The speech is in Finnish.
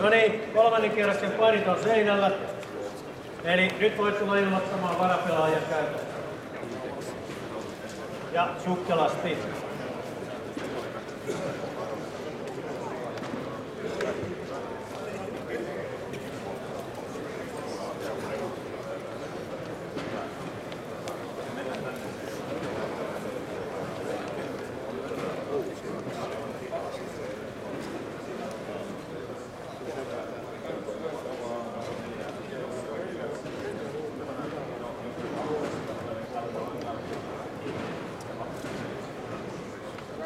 No niin, kolmannen kierroksen parit on seinällä. Eli nyt voit tulla ilmoittamaan varapelaajan käytön. Ja sukkelasti.